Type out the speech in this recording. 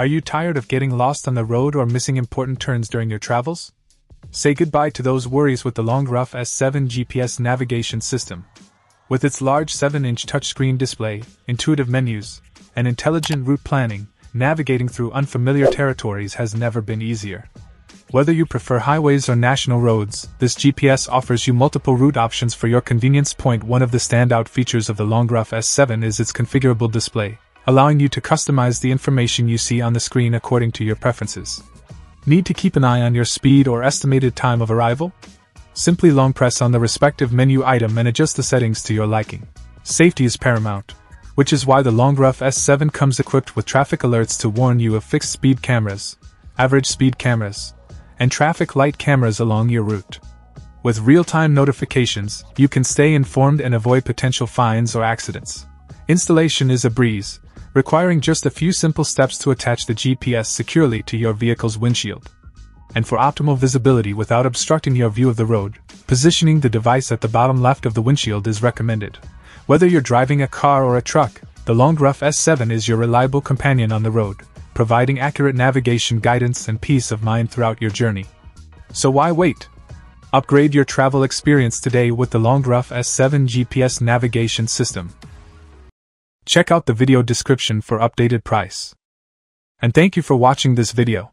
Are you tired of getting lost on the road or missing important turns during your travels? Say goodbye to those worries with the Longruf S7 GPS navigation system. With its large 7 inch touchscreen display, intuitive menus, and intelligent route planning, navigating through unfamiliar territories has never been easier. Whether you prefer highways or national roads, this GPS offers you multiple route options for your convenience. Point one of the standout features of the Longruf S7 is its configurable display, allowing you to customize the information you see on the screen according to your preferences. Need to keep an eye on your speed or estimated time of arrival? Simply long press on the respective menu item and adjust the settings to your liking. Safety is paramount, which is why the Longruf S7 comes equipped with traffic alerts to warn you of fixed speed cameras, average speed cameras, and traffic light cameras along your route. With real time notifications, you can stay informed and avoid potential fines or accidents. Installation is a breeze, requiring just a few simple steps to attach the GPS securely to your vehicle's windshield. And for optimal visibility without obstructing your view of the road, positioning the device at the bottom left of the windshield is recommended. Whether you're driving a car or a truck, the Longruf S7 is your reliable companion on the road, providing accurate navigation guidance and peace of mind throughout your journey. So why wait? Upgrade your travel experience today with the Longruf S7 GPS navigation system. Check out the video description for updated price. And thank you for watching this video.